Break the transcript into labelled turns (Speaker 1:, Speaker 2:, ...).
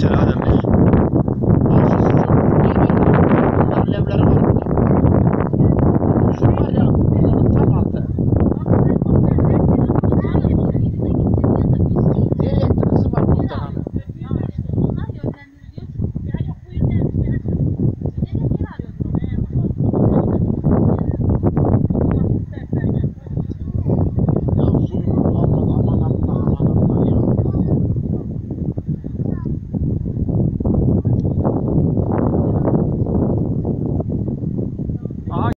Speaker 1: شارع هذا